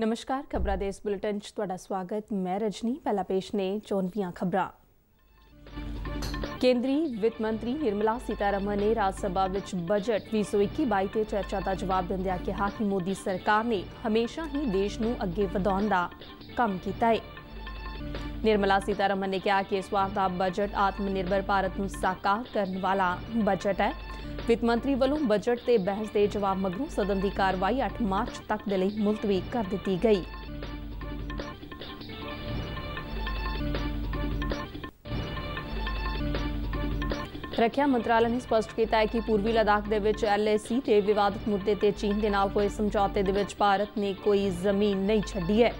ਨਮਸਕਾਰ, ਖਬਰਾਂ ਦੇ ਇਸ ਬੁਲੇਟਿਨ 'ਚ ਤੁਹਾਡਾ ਸਵਾਗਤ। ਮੈਂ ਰਜਨੀ, ਪਹਿਲਾ ਪੇਸ਼ ਨੇ ਚੋਣਵੀਆਂ ਖਬਰਾਂ। ਕੇਂਦਰੀ ਵਿੱਤ ਮੰਤਰੀ ਨਿਰਮਲਾ ਸੀਤਾਰਮਨ ਨੇ ਰਾਜ ਸਭਾ ਵਿੱਚ ਬਜਟ 2021-22 ਤੇ ਚਰਚਾ ਦਾ ਜਵਾਬ ਦਿੰਦਿਆਂ ਕਿਹਾ ਕਿ ਮੋਦੀ ਸਰਕਾਰ ਨੇ ਹਮੇਸ਼ਾ ਹੀ ਦੇਸ਼ ਨੂੰ ਅੱਗੇ ਵਧਾਉਣ ਦਾ ਕੰਮ ਕੀਤਾ ਹੈ ਨਿਰਮਲਾ ਸੀਤਾਰਮਨ ਨੇ ਕਿਹਾ ਕਿ ਇਸ ਵਾਰ ਦਾ ਬਜਟ ਆਤਮ ਨਿਰਭਰ ਭਾਰਤ ਨੂੰ ਸਾਕਾਰ ਕਰਨ ਵਾਲਾ ਬਜਟ ਹੈ। ਵਿੱਤ ਮੰਤਰੀ ਵੱਲੋਂ ਬਜਟ ਤੇ ਬਹਿਸ ਦੇ ਜਵਾਬ ਮਗਰੋਂ ਸਦਨ ਦੀ ਕਾਰਵਾਈ 8 ਮਾਰਚ ਤੱਕ ਦੇ ਲਈ ਮੁਲਤਵੀ ਕਰ ਦਿੱਤੀ ਗਈ। ਰੱਖਿਆ ਮੰਤਰਾਲੇ ਨੇ ਸਪਸ਼ਟ ਕੀਤਾ ਹੈ ਕਿ ਪੂਰਬੀ ਲਦਾਖ ਦੇ ਵਿੱਚ ਐਲਏਸੀ ਤੇ ਵਿਵਾਦਤ ਮੁੱਦੇ ਤੇ ਚੀਨ ਦੇ ਨਾਲ ਹੋਏ ਸਮਝੌਤੇ ਦੇ ਵਿੱਚ ਭਾਰਤ ਨੇ ਕੋਈ ਜ਼ਮੀਨ ਨਹੀਂ ਛੱਡੀ ਹੈ।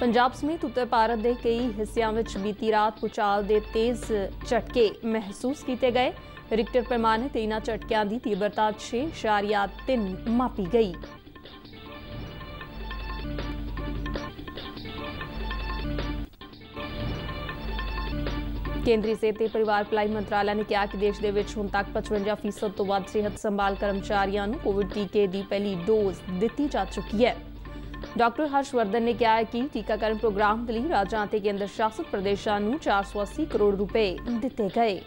ਪੰਜਾਬ ਸਮੇਤ ਉੱਤਰ ਭਾਰਤ ਦੇ ਕਈ ਹਿੱਸਿਆਂ ਵਿੱਚ ਬੀਤੀ ਰਾਤ ਪੁਚਾਲ ਦੇ ਤੇਜ਼ ਝਟਕੇ ਮਹਿਸੂਸ ਕੀਤੇ ਗਏ। ਰਿਕਟਰ ਪੈਮਾਨੇ ਤੇ ਇਹਨਾਂ ਝਟਕਿਆਂ ਦੀ ਤੀਬਰਤਾ 6.3 ਮਾਪੀ ਗਈ। ਕੇਂਦਰੀ ਸਿਹਤ ਤੇ ਪਰਿਵਾਰ ਭਲਾਈ ਮੰਤਰਾਲਾ ਨੇ ਕਿਹਾ ਕਿ ਦੇਸ਼ ਦੇ ਵਿੱਚ ਹੁਣ ਤੱਕ 55% ਤੋਂ ਵੱਧ ਸਿਹਤ ਸੰਭਾਲ ਕਰਮਚਾਰੀਆਂ ਨੂੰ ਕੋਵਿਡ ਟੀਕੇ ਦੀ ਪਹਿਲੀ ਡੋਜ਼ ਦਿੱਤੀ ਜਾ ਚੁੱਕੀ ਹੈ। ਡਾਕਟਰ ਹਰਸ਼ਵਰਧਨ ਨੇ ਕਿਹਾ ਕਿ ਟੀਕਾਕਰਨ ਪ੍ਰੋਗਰਾਮ ਦੇ ਲਈ ਰਾਜਾਂ ਅਤੇ ਕੇਂਦਰ ਸ਼ਾਸਿਤ ਪ੍ਰਦੇਸ਼ਾਂ ਨੂੰ 480 ਕਰੋੜ ਰੁਪਏ ਦਿੱਤੇ ਗਏ।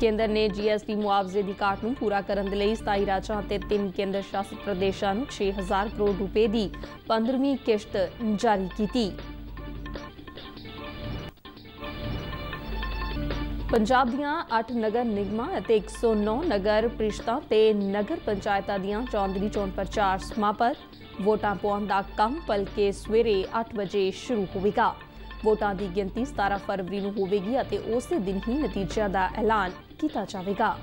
ਕੇਂਦਰ ਨੇ ਜੀਐਸਟੀ ਮੁਆਵਜ਼ੇ ਦੀ ਕਾਟ ਨੂੰ ਪੂਰਾ ਕਰਨ ਦੇ ਲਈ 27 ਰਾਜਾਂ ਅਤੇ 3 ਕੇਂਦਰ ਸ਼ਾਸਿਤ ਪ੍ਰਦੇਸ਼ਾਂ ਨੂੰ 6000 ਕਰੋੜ ਰੁਪਏ ਦੀ 15ਵੀਂ ਕਿਸ਼ਤ ਜਾਰੀ ਕੀਤੀ। ਪੰਜਾਬ ਦੀਆਂ 8 ਨਗਰ ਨਿਗਮਾਂ ਅਤੇ 109 ਨਗਰ ਪ੍ਰੀਸ਼ਦਾਂ ਤੇ ਨਗਰ ਪੰਚਾਇਤਾਂ ਦੀਆਂ ਚੋਣ ਦੀ ਚੋਣ ਪ੍ਰਚਾਰ ਸਮਾਪਤ। ਵੋਟਾਂ ਪਾਉਣ ਦਾ ਕੰਮ ਪਲਕੇ ਸਵੇਰੇ 8 ਵਜੇ ਸ਼ੁਰੂ ਹੋਵੇਗਾ। ਵੋਟਾਂ ਦੀ ਗਿਣਤੀ 17 ਫਰਵਰੀ ਨੂੰ ਹੋਵੇਗੀ ਅਤੇ ਉਸੇ ਦਿਨ ਹੀ ਨਤੀਜਿਆਂ ਦਾ ਐਲਾਨ ਕੀਤਾ ਜਾਵੇਗਾ।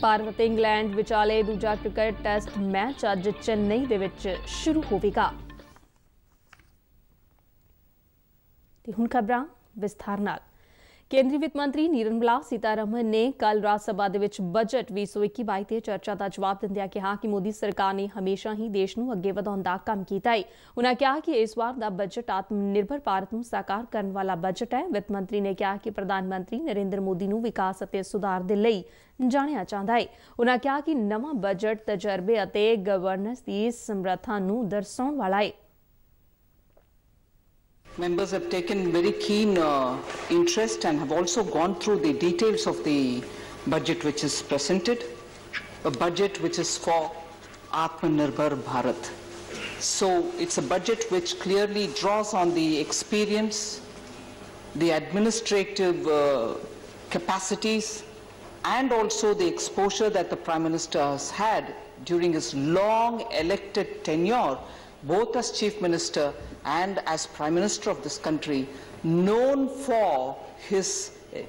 ਭਾਰਤ ਅਤੇ ਇੰਗਲੈਂਡ ਵਿਚਾਲੇ ਦੂਜਾ ਕ੍ਰਿਕਟ ਟੈਸਟ ਮੈਚ ਅੱਜ ਚੇਨਈ ਦੇ ਵਿੱਚ ਸ਼ੁਰੂ ਹੋਵੇਗਾ। ਤੇ ਹੁਣ ਖਬਰਾਂ ਵਿਸਥਾਰ ਨਾਲ। ਕੇਂਦਰੀ ਵਿੱਤ ਮੰਤਰੀ ਨਿਰਮਲਾ ਸੀਤਾਰਮਨ ਨੇ ਕੱਲ ਰਾਜ ਸਭਾ ਦੇ ਵਿੱਚ ਬਜਟ 2021-22 ਤੇ ਚਰਚਾ ਦਾ ਜਵਾਬ ਦਿੰਦਿਆਂ ਕਿਹਾ ਕਿ ਮੋਦੀ ਸਰਕਾਰ ਨੇ ਹਮੇਸ਼ਾ ਹੀ ਦੇਸ਼ ਨੂੰ ਅੱਗੇ ਵਧਾਉਣ ਦਾ ਕੰਮ ਕੀਤਾ ਹੈ ਉਨ੍ਹਾਂ ਕਿਹਾ ਕਿ ਇਸ ਵਾਰ ਦਾ ਬਜਟ ਆਤਮ ਨਿਰਭਰ ਭਾਰਤ ਨੂੰ ਸਾਕਾਰ ਕਰਨ ਵਾਲਾ ਬਜਟ ਹੈ। ਵਿੱਤ ਮੰਤਰੀ ਨੇ ਕਿਹਾ ਕਿ ਪ੍ਰਧਾਨ ਮੰਤਰੀ ਨਰਿੰਦਰ ਮੋਦੀ ਨੂੰ ਵਿਕਾਸ ਅਤੇ ਸੁਧਾਰ ਦੇ ਲਈ ਜਾਣਿਆ ਜਾਂਦਾ ਹੈ ਉਨ੍ਹਾਂ ਕਿਹਾ ਕਿ ਨਵਾਂ ਬਜਟ ਤਜਰਬੇ ਅਤੇ ਗਵਰਨੈਂਸ ਦੀ ਸਮਰੱਥਾ ਨੂੰ ਦਰਸਾਉਣ ਵਾਲਾ ਹੈ Members have taken very keen uh, interest and have also gone through the details of the budget which is presented, a budget which is for Atmanirbhar Bharat. So it's a budget which clearly draws on the experience, the administrative uh, capacities, and also the exposure that the Prime Minister has had during his long elected tenure, both as Chief Minister and as Prime Minister of this country, known for his uh,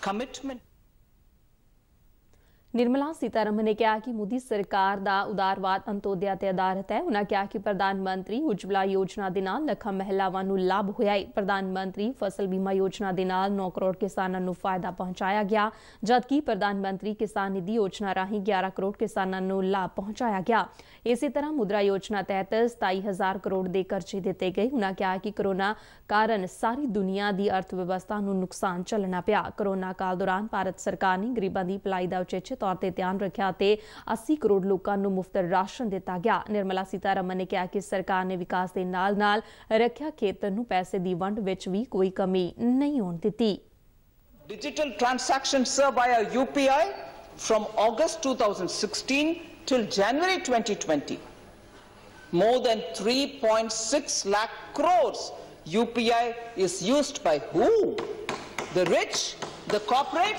commitment. Nirmala Sitharaman ਨੇ ਕਿਹਾ ਕਿ ਮੋਦੀ ਸਰਕਾਰ ਦਾ ਉਦਾਰਵਾਦ ਅੰਤੋਦਿਆ ਤੇ ਆਧਾਰਿਤ ਹੈ। ਉਹਨਾਂ ਕਿਹਾ ਕਿ ਪ੍ਰਧਾਨ ਮੰਤਰੀ ਉਜਵਲਾ ਯੋਜਨਾ ਦੇ ਨਾਲ ਲੱਖਾਂ ਮਹਿਲਾਵਾਂ ਨੂੰ ਲਾਭ ਹੋਇਆ ਹੈ ਪ੍ਰਧਾਨ ਮੰਤਰੀ ਫਸਲ ਬੀਮਾ ਯੋਜਨਾ ਦੇ ਨਾਲ 9 ਕਰੋੜ ਕਿਸਾਨਾਂ ਨੂੰ ਫਾਇਦਾ ਪਹੁੰਚਾਇਆ ਗਿਆ, ਜਦਕਿ ਪ੍ਰਧਾਨ ਮੰਤਰੀ ਕਿਸਾਨ ਨਿਧੀ ਯੋਜਨਾ ਰਾਹੀਂ 11 ਕਰੋੜ ਕਿਸਾਨਾਂ ਨੂੰ ਲਾਭ ਪਹੁੰਚਾਇਆ ਗਿਆ। ਇਸੇ ਤਰ੍ਹਾਂ ਮੁਦਰਾ ਯੋਜਨਾ ਤਹਿਤ 27000 ਕਰੋੜ ਦੇ ਕਰਜ਼ੇ ਦਿੱਤੇ ਗਏ। ਉਹਨਾਂ ਕਿਹਾ ਕਿ ਕਰੋਨਾ ਕਾਰਨ ਸਾਰੀ ਦੁਨੀਆ ਦੀ ਅਰਥ ਵਿਵਸਥਾ ਨੂੰ ਨੁਕਸਾਨ ਝੱਲਣਾ ਪਿਆ। ਕਰੋਨਾ ਕਾਲ ਦੌਰਾਨ ਭਾਰਤ ਸਰਕਾਰ ਨੇ ਗਰੀਬਾਂ ਦੀ ਭਲਾਈ ਦਾ ਉਚੇਚੇ ਤੌਰ ਤੇ ਧਿਆਨ ਰੱਖਿਆ ਤੇ 80 ਕਰੋੜ ਲੋਕਾਂ ਨੂੰ ਮੁਫਤ ਰਾਸ਼ਨ ਦਿੱਤਾ ਗਿਆ ਨਿਰਮਲਾ ਸੀਤਾਰਮਨ ਨੇ ਕਿਹਾ ਕਿ ਸਰਕਾਰ ਨੇ ਵਿਕਾਸ ਦੇ ਨਾਲ-ਨਾਲ ਰੱਖਿਆ ਖੇਤਰ ਨੂੰ ਪੈਸੇ ਦੀ ਵੰਡ ਵਿੱਚ ਵੀ ਕੋਈ ਕਮੀ ਨਹੀਂ ਹੋਣ ਦਿੱਤੀ Digital transactions sir via UPI from August 2016 till January 2020. More than 3.6 lakh crores UPI is used by who? The rich? The corporate?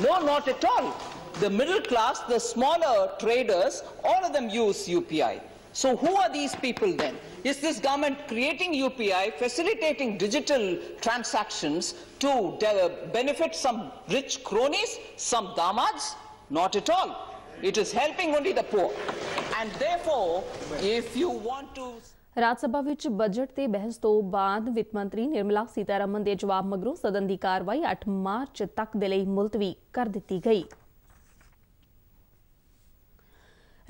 No, not at all. The middle class, the smaller traders, all of them use UPI. So who are these people then? Is this government creating UPI, facilitating digital transactions to de- benefit some rich cronies, some damads? Not at all. It is helping only the poor. And therefore, if you want to Raj Sabha ਵਿੱਚ budget ਤੇ ਬਹਿਸ ਤੋਂ ਬਾਅਦ ਵਿੱਤ ਮੰਤਰੀ ਨਿਰਮਲਾ ਸੀਤਾਰਮਨ ਦੇ ਜਵਾਬ ਮਗਰੋਂ ਸਦਨ ਦੀ ਕਾਰਵਾਈ 8 ਮਾਰਚ ਤੱਕ ਦੇ ਲਈ ਮੁਲਤਵੀ ਕਰ ਦਿੱਤੀ ਗਈ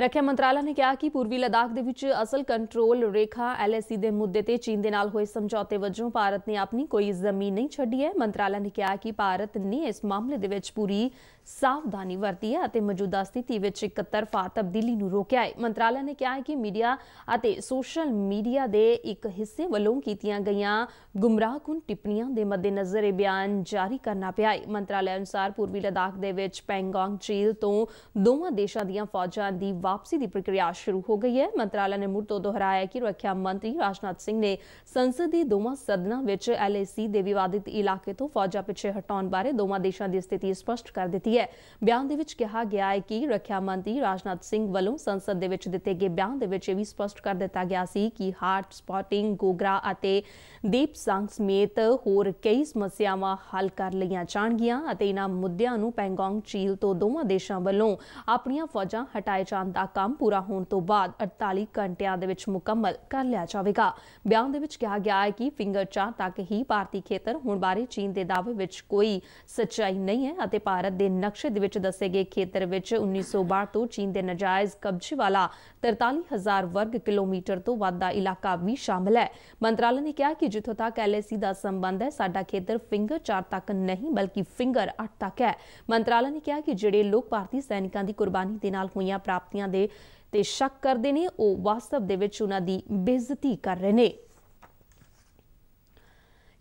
ਰੱਖਿਆ ਮੰਤਰਾਲਾ ਨੇ ਕਿਹਾ ਕਿ ਪੂਰਬੀ ਲਦਾਖ ਦੇ ਵਿੱਚ ਅਸਲ ਕੰਟਰੋਲ ਰੇਖਾ ਐਲਐਸੀ ਦੇ ਮੁੱਦੇ ਤੇ ਚੀਨ ਦੇ ਨਾਲ ਹੋਏ ਸਮਝੌਤੇ ਵਜੋਂ ਭਾਰਤ ਨੇ ਆਪਣੀ ਕੋਈ ਜ਼ਮੀਨ ਨਹੀਂ ਛੱਡੀ ਹੈ। ਮੰਤਰਾਲਾ ਨੇ ਕਿਹਾ ਕਿ ਭਾਰਤ ਨੇ ਇਸ ਮਾਮਲੇ ਦੇ ਵਿੱਚ ਪੂਰੀ ਸਾਵਧਾਨੀ ਵਰਤੀ ਹੈ ਅਤੇ ਮੌਜੂਦਾ ਸਥਿਤੀ ਵਿੱਚ ਇੱਕ ਤਰਫਾ ਤਬਦੀਲੀ ਨੂੰ ਰੋਕਿਆ ਹੈ। ਮੰਤਰਾਲੇ ਨੇ ਕਿਹਾ ਹੈ ਕਿ ਮੀਡੀਆ ਅਤੇ ਸੋਸ਼ਲ ਮੀਡੀਆ ਦੇ ਇੱਕ ਹਿੱਸੇ ਵੱਲੋਂ ਕੀਤੀਆਂ ਗਈਆਂ ਗੁੰਮਰਾਹਕੁਨ ਟਿੱਪਣੀਆਂ ਦੇ ਮੱਦੇਨਜ਼ਰ ਇਹ ਬਿਆਨ ਜਾਰੀ ਕਰਨਾ ਪਿਆ ਹੈ। ਮੰਤਰਾਲੇ ਅਨੁਸਾਰ ਪੂਰਬੀ ਲਦਾਖ ਦੇ ਵਿੱਚ ਪੈਂਗੋਂਗ ਝੀਲ ਤੋਂ ਦੋਵਾਂ ਦੇਸ਼ਾਂ ਦੀਆਂ ਫੌਜਾਂ ਦੀ ਵਾਪਸੀ ਦੀ ਪ੍ਰਕਿਰਿਆ ਸ਼ੁਰੂ ਹੋ ਗਈ ਹੈ। ਮੰਤਰਾਲਾ ਨੇ ਮੁੜ ਤੋਂ ਦੁਹਰਾਇਆ ਕਿ ਰੱਖਿਆ ਮੰਤਰੀ ਰਾਜਨਾਥ ਸਿੰਘ ਨੇ ਸੰਸਦ ਦੇ ਦੋਵਾਂ ਸਦਨਾਂ ਵਿੱਚ ਐਲਏਸੀ ਦੇ ਵਿਵਾਦਿਤ ਇਲਾਕੇ ਤੋਂ ਫੌਜਾਂ ਪਿੱਛੇ ਹਟਾਉਣ ਬਾਰੇ ਦੋਵਾਂ ਦੇਸ਼ਾਂ ਦੀ ਸਥਿਤੀ ਸਪਸ਼ਟ ਕਰ ਦਿੱਤੀ ਹੈ। ਬਿਆਨ ਦੇ ਵਿੱਚ ਕਿਹਾ ਗਿਆ ਹੈ ਕਿ ਰੱਖਿਆ ਮੰਤਰੀ ਰਾਜਨਾਥ ਸਿੰਘ ਵੱਲੋਂ ਸੰਸਦ ਦੇ ਵਿੱਚ ਦਿੱਤੇ ਗਏ ਬਿਆਨ ਦੇ ਵਿੱਚ ਇਹ ਵੀ ਸਪਸ਼ਟ ਕਰ ਦਿੱਤਾ ਗਿਆ ਸੀ ਕਿ ਹਾਰਟ ਸਪੌਟਿੰਗ, ਗੋਗਰਾ ਅਤੇ ਦੀਪ ਸੰਘ ਸਮੇਤ ਹੋਰ ਕਈ ਸਮੱਸਿਆਵਾਂ ਹੱਲ ਕਰ ਲਈਆਂ ਜਾਣਗੀਆਂ ਅਤੇ ਇਹਨਾਂ ਮੁੱਦਿਆਂ ਨੂੰ ਪੈਂਗੋਂਗ ਝੀਲ ਤੋਂ ਦੋਵਾਂ ਦੇਸ਼ਾਂ ਵੱਲੋਂ ਆਪਣੀਆਂ ਫੌਜਾਂ ਹਟਾਏ ਜਾਣ ਦਾ ਕੰਮ ਪੂਰਾ ਹੋਣ ਤੋਂ ਬਾਅਦ 48 ਘੰਟਿਆਂ ਦੇ ਵਿੱਚ ਮੁਕੰਮਲ ਕਰ ਲਿਆ ਜਾਵੇਗਾ। ਬਿਆਨ ਦੇ ਵਿੱਚ ਕਿਹਾ ਗਿਆ ਹੈ ਕਿ ਫਿੰਗਰ 4 ਤੱਕ ਹੀ ਭਾਰਤੀ ਖੇਤਰ ਹੋਣ ਬਾਰੇ ਚੀਨ ਦੇ ਦਾਅਵੇ ਵਿੱਚ ਕੋਈ ਸੱਚਾਈ ਨਹੀਂ ਹੈ ਅਤੇ ਭਾਰਤ ਦੇ ਨਕਸ਼ੇ ਦੇ ਵਿੱਚ ਦੱਸੇ ਗਏ ਖੇਤਰ ਵਿੱਚ 1962 ਤੋਂ ਚੀਨ ਦੇ ਨਜਾਇਜ਼ ਕਬਜ਼ੇ ਵਾਲਾ 43000 ਵਰਗ ਕਿਲੋਮੀਟਰ ਤੋਂ ਵੱਧ ਦਾ ਇਲਾਕਾ ਵੀ ਸ਼ਾਮਲ ਹੈ। ਮੰਤਰਾਲੇ ਨੇ ਕਿਹਾ ਕਿ ਜਿੱਥੋਂ ਤੱਕ ਐਲਏਸੀ ਦਾ ਸੰਬੰਧ ਹੈ, ਸਾਡਾ ਖੇਤਰ ਫਿੰਗਰ 4 ਤੱਕ ਨਹੀਂ, ਬਲਕਿ ਫਿੰਗਰ 8 ਤੱਕ ਹੈ। ਮੰਤਰਾਲੇ ਨੇ ਕਿਹਾ ਕਿ ਜਿਹੜੇ ਲੋਕ ਭਾਰਤੀ ਸੈਨਿਕਾਂ ਦੀ ਕੁਰਬਾਨੀ ਦੇ ਨਾਲ ਹੋਈਆਂ ਪ੍ਰਾਪਤੀਆਂ ਦੇ ਤੇ ਸ਼ੱਕ ਕਰਦੇ ਨੇ, ਉਹ ਵਾਸਤਵ ਦੇ ਵਿੱਚ ਉਹਨਾਂ ਦੀ ਬੇਇੱਜ਼ਤੀ ਕਰ ਰਹੇ ਨੇ।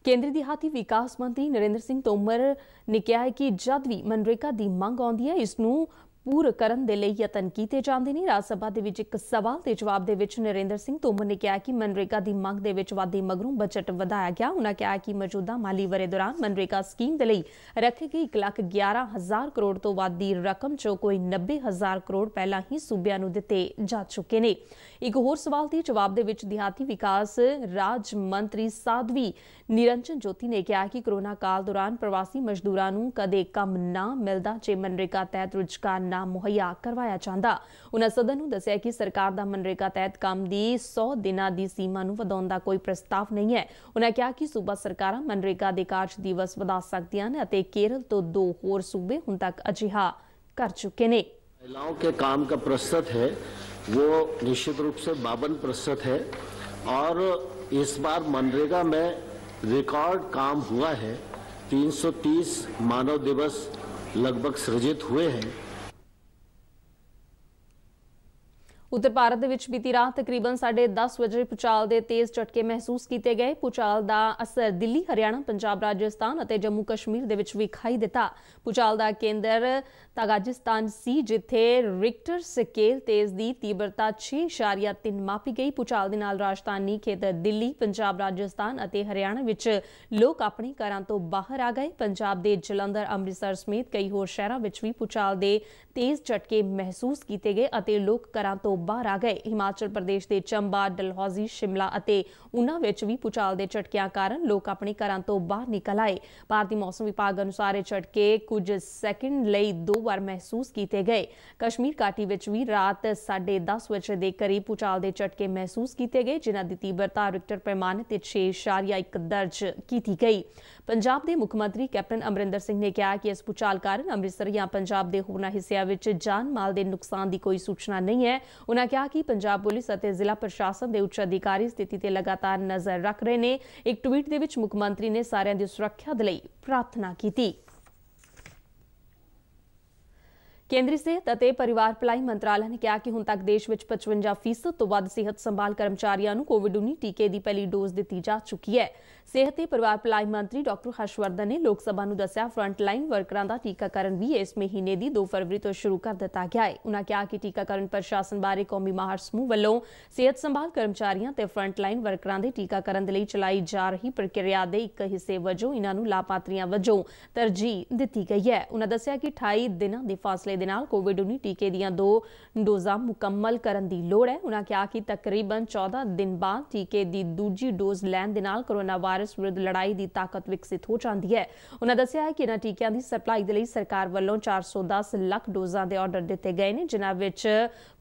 ਕੇਂਦਰੀ ਦਿਹਾਤੀ ਵਿਕਾਸ ਮੰਤਰੀ ਨਰਿੰਦਰ ਸਿੰਘ ਤੋਮਰ ਨੇ ਕਿਹਾ ਹੈ ਕਿ ਜਦ ਵੀ ਮਨਰੇਗਾ ਦੀ ਮੰਗ ਆਉਂਦੀ ਹੈ, ਇਸ ਨੂੰ ਪੂਰ ਕਰਨ ਦੇ ਲਈ ਯਤਨ ਕੀਤੇ ਜਾਂਦੇ ਨੇ। ਰਾਜ ਸਭਾ ਦੇ ਵਿੱਚ ਇੱਕ ਸਵਾਲ ਦੇ ਜਵਾਬ ਦੇ ਵਿੱਚ ਨਰਿੰਦਰ ਸਿੰਘ ਤੋਮਰ ਨੇ ਕਿਹਾ ਕਿ ਮਨਰੇਗਾ ਦੀ ਮੰਗ ਦੇ ਵਿੱਚ ਵਾਧੇ ਮਗਰੋਂ ਬਜਟ ਵਧਾਇਆ ਗਿਆ। ਉਹਨਾਂ ਕਿਹਾ ਕਿ ਮੌਜੂਦਾ ਮਾਲੀ ਵਰੇ ਦੌਰਾਨ ਮਨਰੇਗਾ ਸਕੀਮ ਦੇ ਲਈ ਰੱਖੇ ਗਈ 1 ਲੱਖ 11 ਹਜ਼ਾਰ ਕਰੋੜ ਤੋਂ ਵੱਧ ਦੀ ਰਕਮ ਚੋਂ ਕੋਈ 90 ਹਜ਼ਾਰ ਕਰੋੜ ਪਹਿਲਾਂ ਹੀ ਸੂਬਿਆਂ ਨੂੰ ਦਿੱਤੇ ਜਾ ਚੁੱਕੇ ਨੇ। ਇੱਕ ਹੋਰ ਸਵਾਲ ਦੇ ਜਵਾਬ ਦੇ ਵਿੱਚ ਦਿਹਾਤੀ ਵਿਕਾਸ ਰਾਜ ਮੰਤਰੀ ਸਾਧਵੀ ਨਿਰੰਜਨ ਜੋਤੀ ਨੇ ਕਿਹਾ ਕਿ ਕਰੋਨਾ ਕਾਲ ਦੌਰਾਨ ਪ੍ਰਵਾਸੀ ਮਜ਼ਦੂਰਾਂ ਨੂੰ ਕਦੇ ਕੰਮ ਨਾ ਮਿਲਦਾ। ਜੇ ਮਨਰੇਗਾ ਤਹਿਤ ਰੁਜ਼ਗਾਰ ਨਾ ਮੁਹੱਈਆ ਕਰਵਾਇਆ ਜਾਂਦਾ ਉਹਨਾਂ ਸਦਨ ਨੂੰ ਦੱਸਿਆ ਕਿ ਸਰਕਾਰ ਦਾ ਮਨਰੇਗਾ ਤਹਿਤ ਕੰਮ ਦੀ 100 ਦਿਨਾਂ ਦੀ ਸੀਮਾ ਨੂੰ ਵਧਾਉਣ ਦਾ ਕੋਈ ਪ੍ਰਸਤਾਵ ਨਹੀਂ ਹੈ ਉਹਨਾਂ ਕਿਹਾ ਕਿ ਸੂਬਾ ਸਰਕਾਰਾਂ ਮਨਰੇਗਾ ਦੇ ਕਾਰਜ ਦਿਵਸ ਵਧਾ ਸਕਦੀਆਂ ਨੇ ਅਤੇ ਕੇਰਲ ਤੋਂ ਦੋ ਹੋਰ ਸੂਬੇ ਹੁਣ ਤੱਕ ਅਜਿਹਾ ਕਰ ਚੁੱਕੇ ਨੇ महिलाओं के काम का प्रतिशत है वो निश्चित रूप से बावन प्रतिशत है और इस बार मनरेगा में रिकॉर्ड काम हुआ है 330 मानव दिवस लगभग सृजित हुए हैं ਉੱਤਰ ਭਾਰਤ ਦੇ ਵਿੱਚ ਬੀਤੀ ਰਾਤ ਤਕਰੀਬਨ 10:30 ਵਜੇ ਪੁਚਾਲ ਦੇ ਤੇਜ਼ ਝਟਕੇ ਮਹਿਸੂਸ ਕੀਤੇ ਗਏ। ਪੁਚਾਲ ਦਾ ਅਸਰ ਦਿੱਲੀ, ਹਰਿਆਣਾ, ਪੰਜਾਬ, ਰਾਜਸਥਾਨ ਅਤੇ ਜੰਮੂ ਕਸ਼ਮੀਰ ਦੇ ਵਿੱਚ ਵਿਖਾਈ ਦਿੱਤਾ। ਪੁਚਾਲ ਦਾ ਕੇਂਦਰ ਤਾਗਾਜਿਸਤਾਨ ਸੀ, ਜਿੱਥੇ ਰਿਕਟਰ ਸਕੇਲ ਤੇਜ਼ ਦੀ ਤੀਬਰਤਾ 6.3 ਮਾਪੀ ਗਈ। ਪੁਚਾਲ ਦੇ ਨਾਲ ਰਾਜਧਾਨੀ ਖੇਤਰ ਦਿੱਲੀ, ਪੰਜਾਬ, ਰਾਜਸਥਾਨ ਅਤੇ ਹਰਿਆਣਾ ਵਿੱਚ ਲੋਕ ਆਪਣੇ ਘਰਾਂ ਤੋਂ ਬਾਹਰ ਆ ਗਏ। ਪੰਜਾਬ ਦੇ ਜਲੰਧਰ, ਅੰਮ੍ਰਿਤਸਰ ਸਮੇਤ ਕਈ ਹੋਰ ਸ਼ਹਿਰਾਂ ਵਿੱਚ ਵੀ ਪੁਚਾਲ ਦੇ ਤੇਜ਼ ਝਟਕੇ ਮਹਿਸੂਸ ਕੀਤੇ ਗਏ ਅਤੇ ਲੋਕ ਘਰਾਂ ਤੋਂ ਬਾਹਰ ਆ ਗਏ। ਹਿਮਾਚਲ ਪ੍ਰਦੇਸ਼ ਦੇ ਚੰਬਾ, ਡਲਹੌਜ਼ੀ, ਸ਼ਿਮਲਾ ਅਤੇ ਉਨਾ ਵਿੱਚ ਵੀ ਪੁਚਾਲ ਦੇ ਝਟਕਿਆਂ ਕਾਰਨ ਲੋਕ ਆਪਣੇ ਘਰਾਂ ਤੋਂ ਬਾਹਰ ਨਿਕਲ ਆਏ। ਭਾਰਤੀ ਮੌਸਮ ਵਿਭਾਗ ਅਨੁਸਾਰ ਇਹ ਝਟਕੇ ਕੁਝ ਸੈਕਿੰਡ ਲਈ ਦੋ ਵਾਰ ਮਹਿਸੂਸ ਕੀਤੇ ਗਏ। ਕਸ਼ਮੀਰ ਘਾਟੀ ਵਿੱਚ ਵੀ ਰਾਤ 10:30 ਵਜੇ ਦੇ ਕਰੀਬ ਪੁਚਾਲ ਦੇ ਝਟਕੇ ਮਹਿਸੂਸ ਕੀਤੇ ਗਏ, ਜਿਨ੍ਹਾਂ ਦੀ ਤੀਬਰਤਾ ਰਿਕਟਰ ਪੈਮਾਨੇ ਤੇ 6.1 ਦਰਜ ਕੀਤੀ ਗਈ। ਪੰਜਾਬ ਦੇ ਮੁੱਖ ਮੰਤਰੀ ਕੈਪਟਨ ਅਮਰਿੰਦਰ ਸਿੰਘ ਨੇ ਕਿਹਾ ਕਿ ਇਸ ਪੁਚਾਲ ਕਾਰਨ ਅੰਮ੍ਰਿਤਸਰ ਜਾਂ ਪੰਜਾਬ ਦੇ ਹੋਰਨਾਂ ਹਿੱਸਿਆਂ ਵਿੱਚ ਜਾਨ ਮਾਲ ਦੇ ਨੁਕਸਾਨ ਦੀ ਕੋਈ ਸੂਚਨਾ ਨਹੀਂ ਹੈ। ਉਨ੍ਹਾਂ ਕਿਹਾ ਕਿ ਪੰਜਾਬ ਪੁਲਿਸ ਅਤੇ ਜ਼ਿਲ੍ਹਾ ਪ੍ਰਸ਼ਾਸਨ ਦੇ ਉੱਚ ਅਧਿਕਾਰੀ ਸਥਿਤੀ ਤੇ ਲਗਾਤਾਰ ਨਜ਼ਰ ਰੱਖ ਰਹੇ ਨੇ। ਇੱਕ ਟਵੀਟ ਦੇ ਵਿੱਚ ਮੁੱਖ ਮੰਤਰੀ ਨੇ ਸਾਰਿਆਂ ਦੀ ਸੁਰੱਖਿਆ ਦੇ ਲਈ ਪ੍ਰਾਰਥਨਾ ਕੀਤੀ। ਕੇਂਦਰੀ ਸਿਹਤ ਅਤੇ ਪਰਿਵਾਰ ਭਲਾਈ ਮੰਤਰਾਲਾ ਨੇ ਕਿਹਾ ਕਿ ਹੁਣ ਤੱਕ ਦੇਸ਼ ਵਿੱਚ 55% ਤੋਂ ਵੱਧ ਸਿਹਤ ਸੰਭਾਲ ਕਰਮਚਾਰੀਆਂ ਨੂੰ ਕੋਵਿਡ-19 ਟੀਕੇ ਦੀ ਪਹਿਲੀ ਡੋਜ਼ ਦਿੱਤੀ ਜਾ ਚੁੱਕੀ ਹੈ। ਸਿਹਤ ਤੇ ਪਰਿਵਾਰ ਭਲਾਈ ਮੰਤਰੀ ਡਾਕਟਰ ਹਰਸ਼ਵਰਧਨ ਨੇ ਲੋਕ ਸਭਾ ਨੂੰ ਦੱਸਿਆ ਫਰੰਟ ਲਾਈਨ ਵਰਕਰਾਂ ਦਾ ਟੀਕਾਕਰਨ ਵੀ ਇਸ ਮਹੀਨੇ ਦੀ 2 ਫਰਵਰੀ ਤੋਂ ਸ਼ੁਰੂ ਕਰ ਦਿੱਤਾ ਗਿਆ ਹੈ। ਉਨ੍ਹਾਂ ਕਿਹਾ ਕਿ ਟੀਕਾਕਰਨ ਪ੍ਰਸ਼ਾਸਨ ਬਾਰੇ ਕੌਮੀ ਮਾਹਰ ਸਮੂਹ ਵੱਲੋਂ ਸਿਹਤ ਸੰਭਾਲ ਕਰਮਚਾਰੀਆਂ ਤੇ ਫਰੰਟ ਲਾਈਨ ਵਰਕਰਾਂ ਦੇ ਟੀਕਾਕਰਨ ਦੇ ਲਈ ਚਲਾਈ ਜਾ ਰਹੀ ਪ੍ਰਕਿਰਿਆ ਦੇ ਇੱਕ ਹਿੱਸੇ ਵਜੋਂ ਇਹਨਾਂ ਨੂੰ ਲਾਭਪਾਤਰੀਆਂ ਵਜੋਂ ਤਰਜੀਹ ਦਿੱਤੀ ਗਈ ਹੈ। ਉਨ੍ਹਾਂ ਦੱਸਿਆ ਕਿ 28 ਦਿਨਾਂ ਦੇ ਫਾਸਲੇ ਦੇ ਨਾਲ ਕੋਵਿਡ-19 ਟੀਕੇ ਦੀਆਂ ਦੋ ਡੋਜ਼ਾਂ ਮੁਕੰਮਲ ਕਰਨ ਦੀ ਲੋੜ ਹੈ। ਉਨ੍ਹਾਂ ਕਿਹਾ ਕਿ ਤਕਰੀਬਨ 14 ਦਿਨ ਬਾਅਦ ਟੀਕੇ ਦੀ ਦੂਜੀ ਡੋਜ਼ ਲੈਣ ਦੇ ਨਾਲ ਕੋਰੋਨਾ ਵਾਇਰਸ ਵਿਰੁੱਧ ਲੜਾਈ ਦੀ ਤਾਕਤ ਵਿਕਸਿਤ ਹੋ ਜਾਂਦੀ ਹੈ। ਉਨ੍ਹਾਂ ਦੱਸਿਆ ਹੈ ਕਿ ਇਹਨਾਂ ਟੀਕਿਆਂ ਦੀ ਸਪਲਾਈ ਦੇ ਲਈ ਸਰਕਾਰ ਵੱਲੋਂ 410 ਲੱਖ ਡੋਜ਼ਾਂ ਦੇ ਆਰਡਰ ਦਿੱਤੇ ਗਏ ਨੇ, ਜਿਨ੍ਹਾਂ ਵਿੱਚ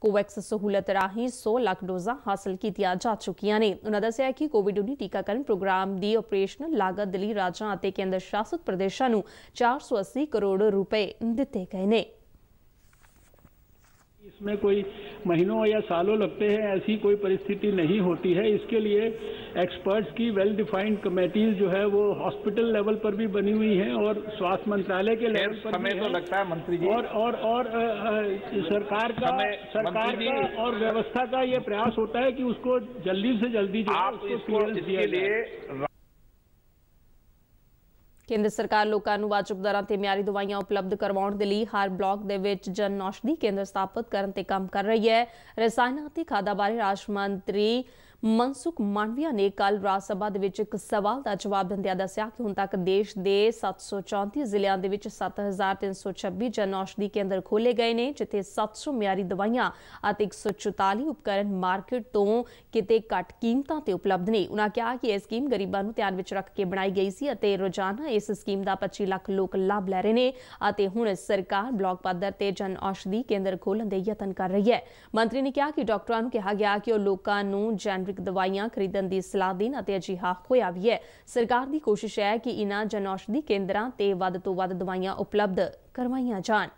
ਕੋਵੈਕਸ ਸਹੂਲਤ ਰਾਹੀਂ 100 ਲੱਖ ਡੋਜ਼ਾਂ ਹਾਸਲ ਕੀਤੀਆਂ ਜਾ ਚੁੱਕੀਆਂ ਨੇ। ਉਨ੍ਹਾਂ ਦੱਸਿਆ ਕਿ ਕੋਵਿਡ-19 ਟੀਕਾਕਰਨ ਪ੍ਰੋਗਰਾਮ ਦੀ ਆਪਰੇਸ਼ਨਲ ਲਾਗਤ ਦੇ ਲਈ ਰਾਜਾਂ ਅਤੇ ਕੇਂਦਰ ਸ਼ਾਸਿਤ ਪ੍ਰਦੇਸ਼ਾਂ ਨੂੰ 480 ਕਰੋੜ ਰੁਪਏ ਦਿੱਤੇ ਗਏ ਨੇ। इसमें कोई महीनों या सालों लगते हैं ऐसी कोई परिस्थिति नहीं होती है। इसके लिए एक्सपर्ट्स की वेल डिफाइंड कमेटीज जो है वो हॉस्पिटल लेवल पर भी बनी हुई हैं और स्वास्थ्य मंत्रालय के लेवल पर समय तो लगता है मंत्री जी। और और और सरकार का सरकार का और व्यवस्था का ये प्रयास होता है कि उसको जल्दी से जल्दी जो है आप उसको इसको इसके लिए ਕੇਂਦਰ ਸਰਕਾਰ ਲੋਕਾਂ ਨੂੰ ਵਾਜਬ ਦਰਾਂ ਤੇ ਮਿਆਰੀ ਦਵਾਈਆਂ ਉਪਲਬਧ ਕਰਵਾਉਣ ਦੇ ਲਈ ਹਰ ਬਲਾਕ ਦੇ ਵਿੱਚ ਜਨ ਔਸ਼ਧੀ ਕੇਂਦਰ ਸਥਾਪਿਤ ਕਰਨ ਤੇ ਕੰਮ ਕਰ ਰਹੀ ਹੈ। ਰਸਾਇਣਾਂ ਅਤੇ ਖਾਦਾਂ ਬਾਰੇ ਰਾਜ ਮੰਤਰੀ ਮਨਸੁਖ ਮਾਂਡਵੀਆ ਨੇ ਕੱਲ ਰਾਜ ਸਭਾ ਦੇ ਵਿੱਚ ਇੱਕ ਸਵਾਲ ਦਾ ਜਵਾਬ ਦਿੰਦਿਆਂ ਦੱਸਿਆ ਕਿ ਹੁਣ ਤੱਕ ਦੇਸ਼ ਦੇ 734 ਜ਼ਿਲ੍ਹਿਆਂ ਦੇ ਵਿੱਚ 7326 ਜਨ ਔਸ਼ਧੀ ਕੇਂਦਰ ਖੋਲੇ ਗਏ ਨੇ, ਜਿੱਥੇ 700 ਮਿਆਰੀ ਦਵਾਈਆਂ ਅਤੇ 144 ਉਪਕਰਨ ਮਾਰਕੀਟ ਤੋਂ ਕਿਤੇ ਘੱਟ ਕੀਮਤਾਂ ਤੇ ਉਪਲਬਧ ਨੇ। ਉਨ੍ਹਾਂ ਕਿਹਾ ਕਿ ਇਹ ਸਕੀਮ ਗਰੀਬਾਂ ਨੂੰ ਧਿਆਨ ਵਿੱਚ ਰੱਖ ਕੇ ਬਣਾਈ ਗਈ ਸੀ ਅਤੇ ਰੋਜ਼ਾਨਾ ਇਸ ਸਕੀਮ ਦਾ 25 ਲੱਖ ਲੋਕ ਲਾਭ ਲੈ ਰਹੇ ਨੇ ਅਤੇ ਹੁਣ ਸਰਕਾਰ ਬਲਾਕ ਪੱਧਰ ਤੇ ਜਨ ਔਸ਼ਧੀ ਕੇਂਦਰ ਖੋਲਣ ਦੇ ਯਤਨ ਕਰ ਰਹੀ ਹੈ। ਮੰਤਰੀ ਨੇ ਕਿਹਾ ਕਿ ਡਾਕਟਰਾਂ ਨੂੰ ਕਿਹਾ ਗਿਆ ਕਿ ਉਹ ਲੋਕਾਂ ਨੂੰ ਜਨ ਜੈਨਰਿਕ ਦਵਾਈਆਂ ਖਰੀਦਣ ਦੀ ਸਲਾਹ ਦੇਣ ਅਤੇ ਅਜਿਹਾ ਹੋਇਆ ਵੀ ਹੈ। ਸਰਕਾਰ ਦੀ ਕੋਸ਼ਿਸ਼ ਹੈ ਕਿ ਇਨ੍ਹਾਂ ਜਨ ਔਸ਼ਧੀ ਕੇਂਦਰਾਂ ਤੇ ਵੱਧ ਤੋਂ ਵੱਧ ਦਵਾਈਆਂ ਉਪਲਬਧ ਕਰਵਾਈਆਂ ਜਾਣ।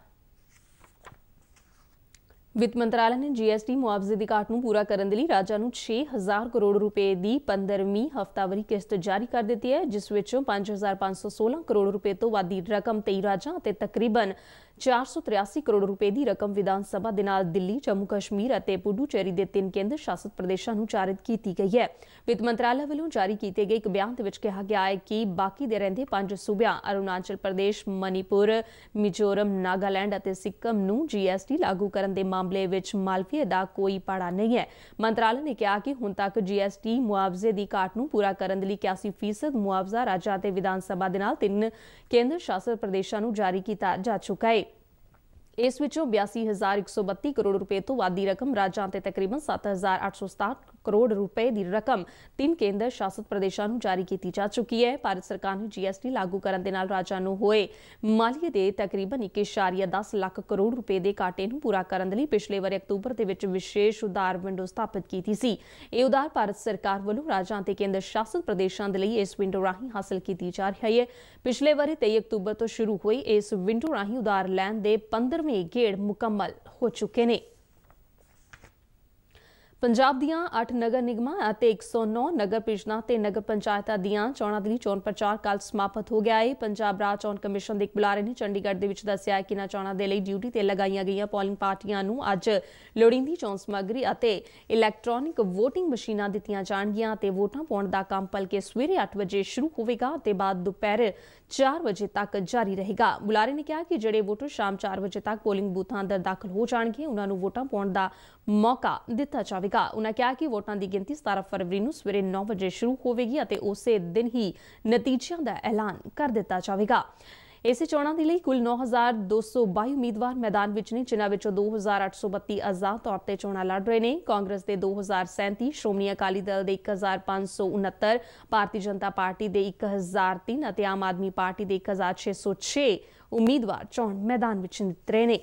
ਵਿੱਤ ਮੰਤਰਾਲਾ ਨੇ ਜੀਐਸਟੀ ਮੁਆਵਜ਼ੇ ਦੀ ਘਾਟ ਨੂੰ ਪੂਰਾ ਕਰਨ ਦੇ ਲਈ ਰਾਜਾਂ ਨੂੰ 6000 ਕਰੋੜ ਰੁਪਏ ਦੀ 15ਵੀਂ ਹਫ਼ਤਾਵਾਰੀ ਕਿਸ਼ਤ ਜਾਰੀ ਕਰ ਦਿੱਤੀ ਹੈ, ਜਿਸ ਵਿੱਚੋਂ 5516 ਕਰੋੜ ਰੁਪਏ ਤੋਂ ਵੱਧ ਦੀ ਰਕਮ 23 ਰਾਜਾਂ ਅਤੇ ਤਕਰੀਬਨ 483 ਕਰੋੜ ਰੁਪਏ ਦੀ ਰਕਮ ਵਿਧਾਨ ਸਭਾ ਦੇ ਨਾਲ ਦਿੱਲੀ, ਜੰਮੂ ਕਸ਼ਮੀਰ ਅਤੇ ਪੁਡੂਚੇਰੀ ਦੇ ਤਿੰਨ ਕੇਂਦਰ ਸ਼ਾਸਤ ਪ੍ਰਦੇਸ਼ਾਂ ਨੂੰ ਚਾਰਿਤ ਕੀਤੀ ਗਈ ਹੈ। ਵਿੱਤ ਮੰਤਰਾਲਾ ਵੱਲੋਂ ਜਾਰੀ ਕੀਤੇ ਗਏ ਇੱਕ ਬਿਆਨ ਦੇ ਵਿੱਚ ਕਿਹਾ ਗਿਆ ਹੈ ਕਿ ਬਾਕੀ ਦੇ ਰਹਿੰਦੇ ਪੰਜ ਸੂਬਿਆਂ ਅਰੁਣਾਚਲ ਪ੍ਰਦੇਸ਼ ਮਨੀਪੁਰ ਮਿਜ਼ੋਰਮ, ਨਾਗਾਲੈਂਡ ਅਤੇ ਸਿੱਕਮ ਨੂੰ ਜੀਐਸਟੀ ਲਾਗੂ ਕਰਨ ਦੇ ਮਾਮਲੇ ਵਿੱਚ ਮਾਲਵੀਏ ਦਾ ਕੋਈ ਪਾੜਾ ਨਹੀਂ ਹੈ। ਮੰਤਰਾਲੇ ਨੇ ਕਿਹਾ ਕਿ ਹੁਣ ਤੱਕ ਜੀਐਸਟੀ ਮੁਆਵਜ਼ੇ ਦੀ ਘਾਟ ਨੂੰ ਪੂਰਾ ਕਰਨ ਦੇ ਲਈ 81% ਮੁਆਵਜ਼ਾ ਰਾਜਾਂ ਅਤੇ ਵਿਧਾਨ ਸਭਾ ਦੇ ਨਾਲ ਤਿੰਨ ਕੇਂਦਰ ਸ਼ਾਸਤ ਪ੍ਰਦੇਸ਼ਾਂ ਨੂੰ ਜਾਰੀ ਕੀਤਾ ਜਾ ਚੁੱਕਾ ਹੈ। ਇਸ ਵਿੱਚੋਂ 82132 ਕਰੋੜ ਰੁਪਏ ਤੋਂ ਵੱਧ ਦੀ ਰਕਮ ਰਾਜਾਂ ਤੇ ਤਕਰੀਬਨ 7867 ਕਰੋੜ ਰੁਪਏ ਦੀ ਰਕਮ ਤਿੰਨ ਕੇਂਦਰ ਸ਼ਾਸਿਤ ਪ੍ਰਦੇਸ਼ਾਂ ਨੂੰ ਜਾਰੀ ਕੀਤੀ ਜਾ ਚੁੱਕੀ ਹੈ। ਭਾਰਤ ਸਰਕਾਰ ਨੇ ਜੀਐਸਟੀ ਲਾਗੂ ਕਰਨ ਦੇ ਨਾਲ ਰਾਜਾਂ ਨੂੰ ਹੋਏ ਮਾਲੀਏ ਦੇ ਤਕਰੀਬਨ 1.10 ਲੱਖ ਕਰੋੜ ਰੁਪਏ ਦੇ ਘਾਟੇ ਨੂੰ ਪੂਰਾ ਕਰਨ ਦੇ ਲਈ ਪਿਛਲੇ ਵਰੇ ਅਕਤੂਬਰ ਦੇ ਵਿੱਚ ਵਿਸ਼ੇਸ਼ ਉਧਾਰ ਵਿੰਡੋ ਸਥਾਪਿਤ ਕੀਤੀ ਸੀ। ਇਹ ਉਧਾਰ ਭਾਰਤ ਸਰਕਾਰ ਵੱਲੋਂ ਰਾਜਾਂ ਤੇ ਕੇਂਦਰ ਸ਼ਾਸਿਤ ਪ੍ਰਦੇਸ਼ਾਂ ਦੇ ਲਈ ਇਸ ਵਿੰਡੋ ਰਾਹੀਂ ਹਾਸਲ ਕੀਤੀ ਜਾ ਰਹੀ ਹੈ। ਪਿਛਲੇ ਵਰੇ 23 ਅਕਤੂਬਰ ਤੋਂ ਸ਼ੁਰੂ ਹੋਈ ਇਸ ਵਿੰਡੋ ਰਾਹੀਂ ਉਧਾਰ ਲੈਣ ਦੇ 15ਵੇਂ ਗੇੜ ਮੁਕੰਮਲ ਹੋ ਚੁੱਕੇ ਨੇ। ਪੰਜਾਬ ਦੀਆਂ 8 ਨਗਰ ਨਿਗਮਾਂ ਅਤੇ 109 ਨਗਰ ਪ੍ਰੀਸ਼ਦਾਂ ਤੇ ਨਗਰ ਪੰਚਾਇਤਾਂ ਦੀਆਂ ਚੋਣਾਂ ਦੇ ਲਈ ਚੋਣ ਪ੍ਰਚਾਰ ਕੱਲ ਸਮਾਪਤ ਹੋ ਗਿਆ ਹੈ ਪੰਜਾਬ ਰਾਜ ਚੋਣ ਕਮਿਸ਼ਨ ਦੇ ਇੱਕ ਬੁਲਾਰੇ ਨੇ ਚੰਡੀਗੜ੍ਹ ਦੇ ਵਿੱਚ ਦੱਸਿਆ ਕਿ ਇਨ੍ਹਾਂ ਚੋਣਾਂ ਦੇ ਲਈ ਡਿਊਟੀ ਤੇ ਲਗਾਈਆਂ ਗਈਆਂ ਪੋਲਿੰਗ ਪਾਰਟੀਆਂ ਨੂੰ ਅੱਜ ਲੋੜੀਂਦੀ ਚੋਣ ਸਮੱਗਰੀ ਅਤੇ ਇਲੈਕਟ੍ਰੋਨਿਕ ਵੋਟਿੰਗ ਮਸ਼ੀਨਾਂ ਦਿੱਤੀਆਂ ਜਾਣਗੀਆਂ ਤੇ ਵੋਟਾਂ ਪਾਉਣ ਦਾ ਕੰਮ ਪਲਕੇ ਸਵੇਰੇ 8 ਵਜੇ ਸ਼ੁਰੂ ਹੋਵੇਗਾ ਤੇ ਬਾਅਦ ਦੁਪਹਿਰ 4 ਵਜੇ ਤੱਕ ਜਾਰੀ ਰਹੇਗਾ। ਬੁਲਾਰੇ ਨੇ ਕਿਹਾ ਕਿ ਜਿਹੜੇ ਵੋਟਰ ਸ਼ਾਮ 4 ਵਜੇ ਤੱਕ ਪੋਲਿੰਗ ਬੂਥਾਂ ਅੰਦਰ ਦਾਖਲ ਹੋ ਜਾਣਗੇ ਉਹਨਾਂ ਨੂੰ ਵੋਟਾਂ ਪਾਉਣ ਦਾ ਮੌਕਾ ਦਿੱਤਾ ਜਾਵੇਗਾ। ਉਹਨਾਂ ਕਿਹਾ ਕਿ ਵੋਟਾਂ ਦੀ ਗਿਣਤੀ 17 ਫਰਵਰੀ ਨੂੰ ਸਵੇਰੇ 9 ਵਜੇ ਸ਼ੁਰੂ ਹੋਵੇਗੀ ਅਤੇ ਉਸੇ ਦਿਨ ਹੀ ਨਤੀਜਿਆਂ ਦਾ ਐਲਾਨ ਕਰ ਦਿੱਤਾ ਜਾਵੇਗਾ। ਇਸੇ ਚੋਣਾਂ ਦੇ ਲਈ ਕੁੱਲ 9222 ਉਮੀਦਵਾਰ ਮੈਦਾਨ ਵਿੱਚ ਨੇ, ਜਿਨ੍ਹਾਂ ਵਿੱਚੋਂ 2832 ਆਜ਼ਾਦ ਤੌਰ ਤੇ ਚੋਣਾਂ ਲੜ ਰਹੇ ਨੇ। ਕਾਂਗਰਸ ਦੇ 2037 ਸ਼੍ਰੋਮਣੀ ਅਕਾਲੀ ਦਲ ਦੇ 1569 ਭਾਰਤੀ ਜਨਤਾ ਪਾਰਟੀ ਦੇ 1003 ਅਤੇ ਆਮ ਆਦਮੀ ਪਾਰਟੀ ਦੇ 1606 ਉਮੀਦਵਾਰ ਚੋਣ ਮੈਦਾਨ ਵਿੱਚ ਨਿਤਰੇ ਨੇ।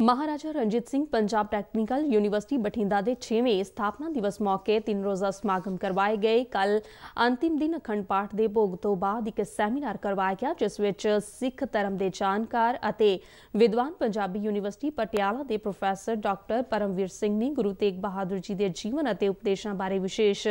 ਮਹਾਰਾਜਾ ਰਣਜੀਤ ਸਿੰਘ ਪੰਜਾਬ ਟੈਕਨੀਕਲ ਯੂਨੀਵਰਸਿਟੀ ਬਠਿੰਡਾ ਦੇ 6ਵੇਂ ਸਥਾਪਨਾ ਦਿਵਸ ਮੌਕੇ ਤਿੰਨ ਰੋਜ਼ਾ ਸਮਾਗਮ ਕਰਵਾਏ ਗਏ। ਕੱਲ ਅੰਤਿਮ ਦਿਨ ਅਖੰਡ ਪਾਠ ਦੇ ਭੋਗ ਤੋਂ ਬਾਅਦ ਇੱਕ ਸੈਮੀਨਾਰ ਕਰਵਾਇਆ ਗਿਆ, ਜਿਸ ਵਿੱਚ ਸਿੱਖ ਧਰਮ ਦੇ ਜਾਣਕਾਰ ਅਤੇ ਵਿਦਵਾਨ ਪੰਜਾਬੀ ਯੂਨੀਵਰਸਿਟੀ ਪਟਿਆਲਾ ਦੇ ਪ੍ਰੋਫੈਸਰ ਡਾਕਟਰ ਪਰਮਵੀਰ ਸਿੰਘ ਨੇ ਗੁਰੂ ਤੇਗ ਬਹਾਦਰ ਜੀ ਦੇ ਜੀਵਨ ਅਤੇ ਉਪਦੇਸ਼ਾਂ ਬਾਰੇ ਵਿਸ਼ੇਸ਼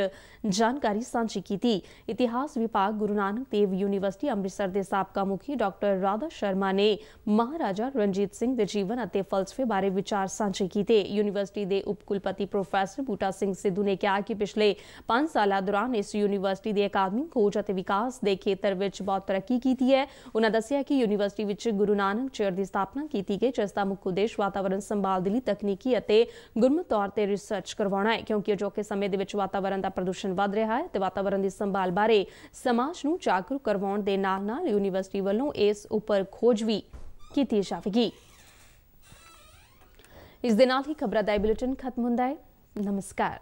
ਜਾਣਕਾਰੀ ਸਾਂਝੀ ਕੀਤੀ। ਇਤਿਹਾਸ ਵਿਭਾਗ ਗੁਰੂ ਨਾਨਕ ਦੇਵ ਯੂਨੀਵਰਸਿਟੀ ਅੰਮ੍ਰਿਤਸਰ ਦੇ ਸਾਬਕਾ ਮੁਖੀ ਡਾਕਟਰ ਰਾਧਾ ਸ਼ਰਮਾ ਨੇ ਮਹਾਰਾਜਾ ਰਣਜੀਤ ਸਿੰਘ ਦੇ ਜੀਵਨ ਅਤੇ ਫਲਸਫੇ ਬਾਰੇ ਵਿਚਾਰ ਸਾਂਝੇ ਕੀਤੇ। ਯੂਨੀਵਰਸਿਟੀ ਦੇ ਉਪ ਕੁਲਪਤੀ ਪ੍ਰੋਫੈਸਰ ਬੂਟਾ ਸਿੰਘ ਸਿੱਧੂ ਨੇ ਕਿਹਾ ਕਿ ਪਿਛਲੇ 5 ਸਾਲਾਂ ਦੌਰਾਨ ਇਸ ਯੂਨੀਵਰਸਿਟੀ ਦੇ ਅਕਾਦਮਿਕ ਖੋਜ ਅਤੇ ਵਿਕਾਸ ਦੇ ਖੇਤਰ ਵਿੱਚ ਬਹੁਤ ਤਰੱਕੀ ਕੀਤੀ ਹੈ। ਉਹਨਾਂ ਦੱਸਿਆ ਕਿ ਯੂਨੀਵਰਸਿਟੀ ਵਿੱਚ ਗੁਰੂ ਨਾਨਕ ਚੇਅਰ ਦੀ ਸਥਾਪਨਾ ਕੀਤੀ ਗਈ, ਜਿਸ ਦਾ ਮੁੱਖ ਉਦੇਸ਼ ਵਾਤਾਵਰਣ ਸੰਭਾਲ ਦੇ ਲਈ ਤਕਨੀਕੀ ਅਤੇ ਗੁਰਮਤ ਤੌਰ ਤੇ ਰਿਸਰਚ ਕਰਵਾਉਣਾ ਹੈ, ਕਿਉਂਕਿ ਅਜੋਕੇ ਸਮੇਂ ਦੇ ਵਿੱਚ ਵਾਤਾਵਰਣ ਦਾ ਪ੍ਰਦੂਸ਼ਣ ਵੱਧ ਰਿਹਾ ਹੈ ਤੇ ਵਾਤਾਵਰਣ ਦੀ ਸੰਭਾਲ ਬਾਰੇ ਸਮਾਜ ਨੂੰ ਜਾਗਰੂਕ ਕਰਵਾਉਣ ਦੇ ਨਾਲ-ਨਾਲ ਯੂਨੀਵਰਸਿਟੀ ਵੱਲੋਂ ਇਸ ਉੱਪਰ ਖੋਜ ਵੀ ਕੀਤੀ ਜਾਵੇਗੀ। ਇਸ ਦੇ ਨਾਲ ਹੀ ਖਬਰਾਂ ਦਾ ਇਹ ਬੁਲੇਟਿਨ ਖਤਮ ਹੁੰਦਾ ਹੈ। ਨਮਸਕਾਰ।